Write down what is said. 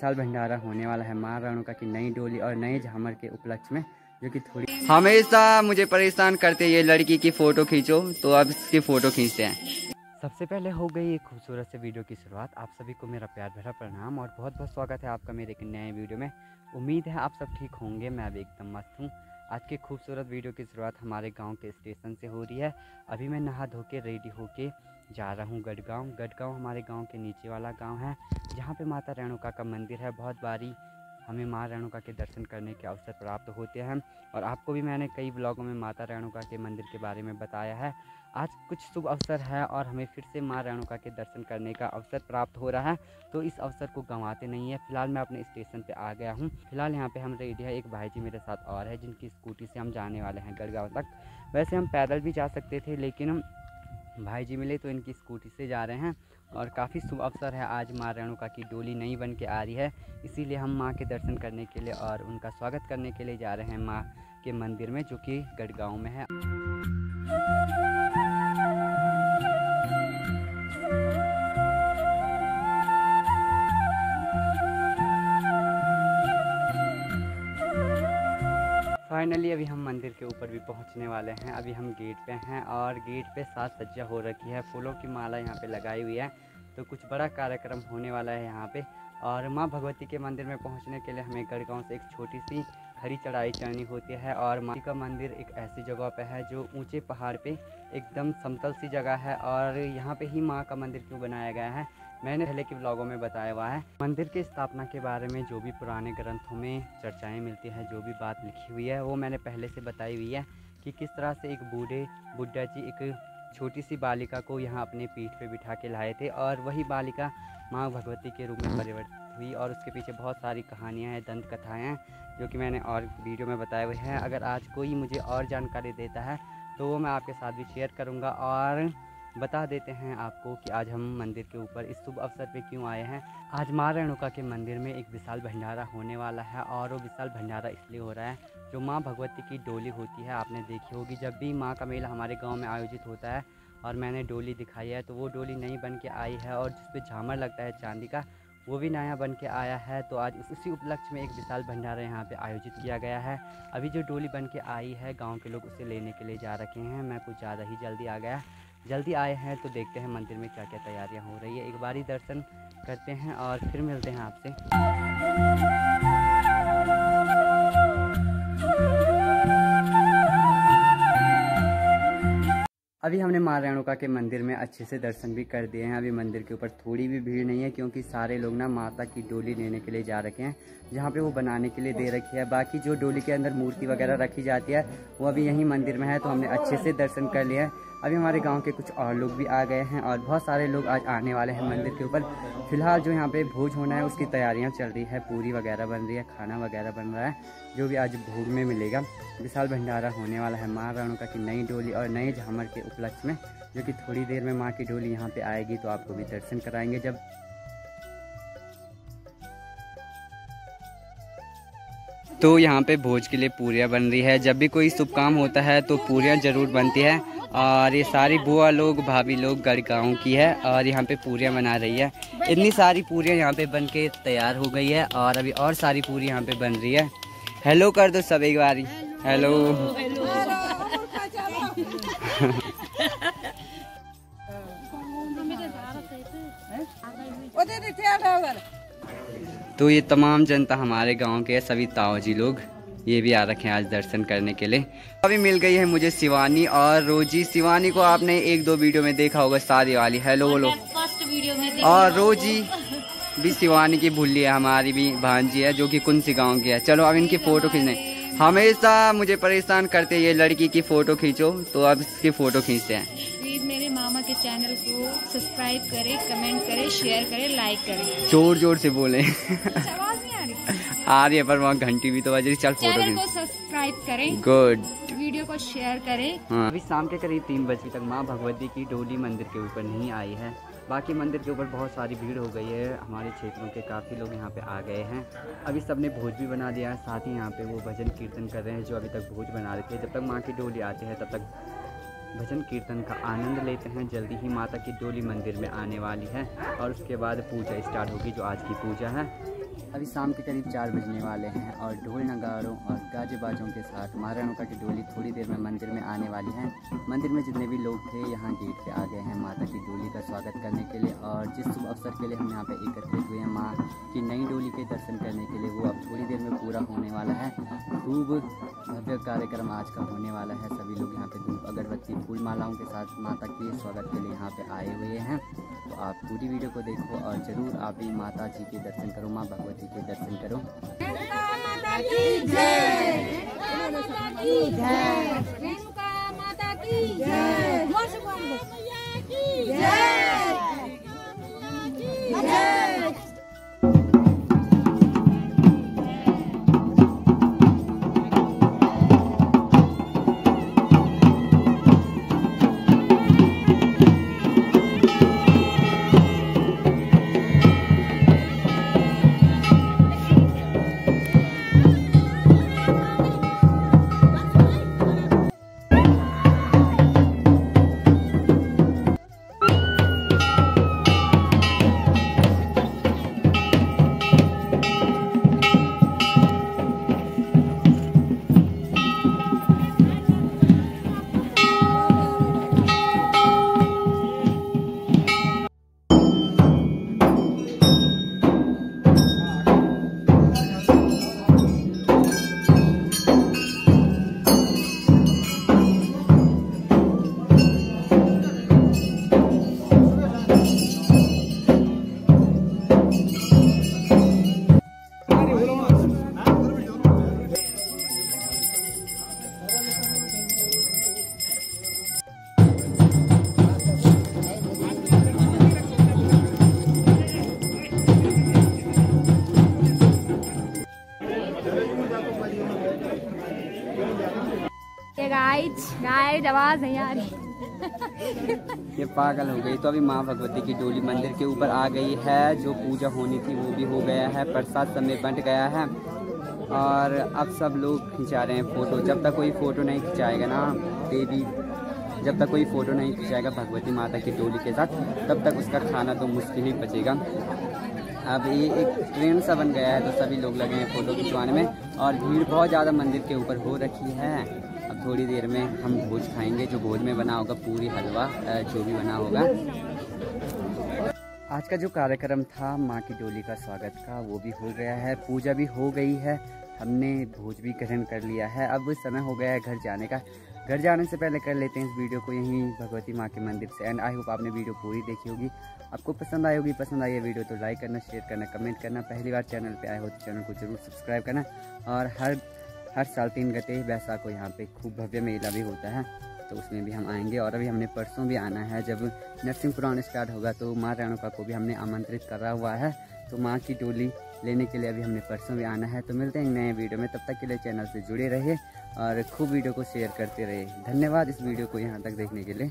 साल भंडारा होने वाला है माँ रेणुका की नई डोली और नए झामर के उपलक्ष्य में, जो कि थोड़ी हमेशा मुझे परेशान करते ये लड़की की फ़ोटो खींचो तो अब इसकी फ़ोटो खींचते हैं। सबसे पहले हो गई एक खूबसूरत से वीडियो की शुरुआत। आप सभी को मेरा प्यार भरा प्रणाम और बहुत बहुत स्वागत है आपका मेरे एक नए वीडियो में। उम्मीद है आप सब ठीक होंगे, मैं अभी एकदम मस्त हूँ। आज के खूबसूरत वीडियो की शुरुआत हमारे गाँव के स्टेशन से हो रही है। अभी मैं नहा धो के रेडी होके जा रहा हूँ गढ़गांव। गढ़गांव हमारे गाँव के नीचे वाला गाँव है, जहाँ पर माता रेणुका का मंदिर है। बहुत बारी हमें माँ रेणुका के दर्शन करने के अवसर प्राप्त होते हैं और आपको भी मैंने कई ब्लॉगों में माता रेणुका के मंदिर के बारे में बताया है। आज कुछ शुभ अवसर है और हमें फिर से माँ रेणुका के दर्शन करने का अवसर प्राप्त हो रहा है। तो इस अवसर को गंवाते नहीं है। फ़िलहाल मैं अपने स्टेशन पे आ गया हूँ। फ़िलहाल यहाँ पे हम रेडी है। एक भाई जी मेरे साथ और है, जिनकी स्कूटी से हम जाने वाले हैं गढ़गांव तक। वैसे हम पैदल भी जा सकते थे, लेकिन भाई जी मिले तो इनकी स्कूटी से जा रहे हैं और काफ़ी शुभ अवसर है। आज माँ रेणुका की डोली नई बन के आ रही है। इसीलिए हम माँ के दर्शन करने के लिए और उनका स्वागत करने के लिए जा रहे हैं माँ के मंदिर में, जो कि गढ़गांव में है। फाइनली अभी हम मंदिर के ऊपर भी पहुँचने वाले हैं। अभी हम गेट पे हैं और गेट पे साज सज्जा हो रखी है। फूलों की माला यहाँ पे लगाई हुई है। तो कुछ बड़ा कार्यक्रम होने वाला है यहाँ पे। और माँ भगवती के मंदिर में पहुँचने के लिए हमें गढ़गांव से एक छोटी सी खड़ी चढ़ाई चढ़नी होती है और माँ का मंदिर एक ऐसी जगह पे है जो ऊँचे पहाड़ पे एकदम समतल सी जगह है और यहाँ पे ही माँ का मंदिर क्यों बनाया गया है? मैंने पहले के ब्लॉगों में बताया हुआ है। मंदिर की स्थापना के बारे में जो भी पुराने ग्रंथों में चर्चाएँ मिलती हैं, जो भी बात लिखी हुई है, वो मैंने पहले से बताई हुई है कि किस तरह से एक बूढ़े, बुढ़ा जी एक छोटी सी बालिका को यहाँ अपने पीठ पे बिठा के लाए थे और वही बालिका माँ भगवती के रूप में परिवर्तित हुई और उसके पीछे बहुत सारी कहानियाँ हैं, दंत कथाएँ हैं, जो कि मैंने और वीडियो में बताए हुए हैं। अगर आज कोई मुझे और जानकारी देता है तो वो मैं आपके साथ भी शेयर करूँगा और बता देते हैं आपको कि आज हम मंदिर के ऊपर इस शुभ अवसर पे क्यों आए हैं। आज माँ रेणुका के मंदिर में एक विशाल भंडारा होने वाला है और वो विशाल भंडारा इसलिए हो रहा है जो माँ भगवती की डोली होती है। आपने देखी होगी, जब भी माँ का मेला हमारे गाँव में आयोजित होता है और मैंने डोली दिखाई है तो वो डोली नई बन के आई है और जिस पर झामर लगता है चांदी का, वो भी नया बन के आया है। तो आज उसी उपलक्ष्य में एक विशाल भंडारा यहाँ पे आयोजित किया गया है। अभी जो डोली बन के आई है, गाँव के लोग उसे लेने के लिए जा रखे हैं। मैं कुछ ज़्यादा ही जल्दी आ गया। जल्दी आए हैं तो देखते हैं मंदिर में क्या क्या तैयारियाँ हो रही है। एक बार ही दर्शन करते हैं और फिर मिलते हैं आपसे। अभी हमने माँ रेणुका के मंदिर में अच्छे से दर्शन भी कर दिए हैं। अभी मंदिर के ऊपर थोड़ी भी भीड़ नहीं है क्योंकि सारे लोग ना माता की डोली लेने के लिए जा रखे हैं, जहाँ पे वो बनाने के लिए दे रखी है। बाकी जो डोली के अंदर मूर्ति वगैरह रखी जाती है, वो अभी यहीं मंदिर में है तो हमने अच्छे से दर्शन कर लिया है। अभी हमारे गाँव के कुछ और लोग भी आ गए हैं और बहुत सारे लोग आज आने वाले हैं मंदिर के ऊपर। फ़िलहाल जो यहाँ पे भोज होना है, उसकी तैयारियाँ चल रही है। पूरी वगैरह बन रही है, खाना वगैरह बन रहा है, जो भी आज भोग में मिलेगा। विशाल भंडारा होने वाला है माँ रेणुका की नई डोली और नए झामर के उपलक्ष्य में, जो कि थोड़ी देर में माँ की डोली यहाँ पे आएगी तो आपको भी दर्शन कराएँगे जब। तो यहाँ पे भोज के लिए पूरियाँ बन रही है। जब भी कोई शुभ काम होता है तो पूरियाँ ज़रूर बनती है। और ये सारी बुआ लोग भाभी लोग गढ़गांव की है और यहाँ पे पूरियाँ बना रही है। इतनी सारी पूरियाँ यहाँ पे बन के तैयार हो गई है और अभी और सारी पूरी यहाँ पे बन रही है। हेलो कर दो सब एक बारी। हेलो तो ये तमाम जनता हमारे गाँव के सभी ताऊ जी लोग। ये भी आ रखे हैं आज दर्शन करने के लिए। अभी मिल गई है मुझे शिवानी और रोजी। शिवानी को आपने एक दो वीडियो में देखा होगा शादी वाली। हेलो बोलो। फ़र्स्ट वीडियो में और रोजी भी शिवानी की भूली है हमारी भी भांजी है जो कि कुंसी गाँव की है। चलो अब इनकी फ़ोटो खींचने। हमेशा मुझे परेशान करते ये लड़की की फ़ोटो खींचो तो अब इसकी फ़ोटो खींचते हैं। मेरे मामा के चैनल को सब्सक्राइब करें कमेंट करें शेयर करें लाइक करें। ज़ोर ज़ोर से बोले। आवाज़ नहीं आ रही। आ रही है पर वहाँ घंटी भी तो बज रही चल फ़ोटो को सब्सक्राइब करें। गुड वीडियो को शेयर करें। हाँ। अभी शाम के करीब तीन बजे तक माँ भगवती की डोली मंदिर के ऊपर नहीं आई है। बाकी मंदिर के ऊपर बहुत सारी भीड़ हो गई है। हमारे क्षेत्रों के काफ़ी लोग यहाँ पे आ गए हैं। अभी सबने भोज भी बना दिया है। साथ ही यहाँ पे वो भजन कीर्तन कर रहे हैं जो अभी तक भोज बना रहे थे जब तक माँ की डोली आती है तब तक भजन कीर्तन का आनंद लेते हैं। जल्दी ही माता की डोली मंदिर में आने वाली है और उसके बाद पूजा स्टार्ट होगी, जो आज की पूजा है। अभी शाम के करीब चार बजने वाले हैं और ढोल नगारों और गाजे बाजों के साथ महाराणुका की डोली थोड़ी देर में मंदिर में आने वाली है। मंदिर में जितने भी लोग थे, यहाँ गेट पे आ गए हैं माता की डोली का स्वागत करने के लिए और जिस शुभ अवसर के लिए हम यहाँ पे एकत्रित हुए हैं, माँ की नई डोली के दर्शन करने के लिए, वो अब थोड़ी देर में पूरा होने वाला है। खूब भव्य कार्यक्रम आज का होने वाला है। सभी लोग यहाँ पे धूप, अगरबत्ती फूल मालाओं के साथ माता के स्वागत के लिए यहाँ पे आए हुए हैं। तो आप पूरी वीडियो को देखो और ज़रूर आप भी माता जी के दर्शन करो माँ भगवती के दर्शन करो। माता की जय। जय। रेणुका माता की जय। जय। गाइज़ आवाज़ नहीं आ रही। ये पागल हो गई। तो अभी माँ भगवती की डोली मंदिर के ऊपर आ गई है। जो पूजा होनी थी, वो भी हो गया है। प्रसाद समय बंट गया है। और अब सब लोग खिंचा रहे हैं फ़ोटो। जब तक कोई फ़ोटो नहीं खिंचाएगा ना, देवी, जब तक कोई फ़ोटो नहीं खिंचाएगा भगवती माता की डोली के साथ, तब तक उसका खाना तो मुश्किल ही बचेगा। अब ये एक ट्रेन सा बन गया है तो सभी लोग लगे हैं फ़ोटो खिंचवाने में। और भीड़ बहुत ज़्यादा मंदिर के ऊपर हो रखी है। थोड़ी देर में हम भोज खाएँगे, जो भोज में बना होगा, पूरी हलवा जो भी बना होगा। आज का जो कार्यक्रम था, माँ की डोली का स्वागत का, वो भी हो गया है, पूजा भी हो गई है, हमने भोज भी ग्रहण कर लिया है। अब समय हो गया है घर जाने का। घर जाने से पहले कर लेते हैं इस वीडियो को, यहीं भगवती माँ के मंदिर से। एंड आई होप आपने वीडियो पूरी देखी होगी। आपको पसंद आई होगी, पसंद आई है वीडियो तो लाइक करना शेयर करना कमेंट करना। पहली बार चैनल पे आए हो तो चैनल को ज़रूर सब्सक्राइब करना। और हर हर साल तीन गते बैसाख को यहाँ पे खूब भव्य मेला भी होता है तो उसमें भी हम आएँगे। और अभी हमने परसों भी आना है, जब नरसिंह पुराण स्टार्ट होगा तो माँ रेणुका को भी हमने आमंत्रित करा हुआ है। तो माँ की डोली लेने के लिए अभी हमने परसों भी आना है। तो मिलते हैं नए वीडियो में, तब तक के लिए चैनल से जुड़े रहे और खूब वीडियो को शेयर करते रहे धन्यवाद इस वीडियो को यहाँ तक देखने के लिए।